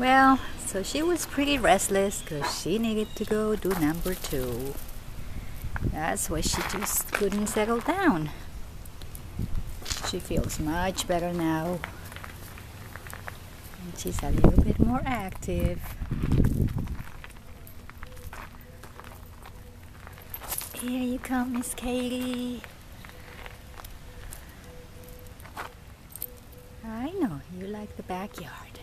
Well, so she was pretty restless because she needed to go do number two. That's why she just couldn't settle down. She feels much better now. And she's a little bit more active. Here you come, Miss Katie. I know you like the backyard.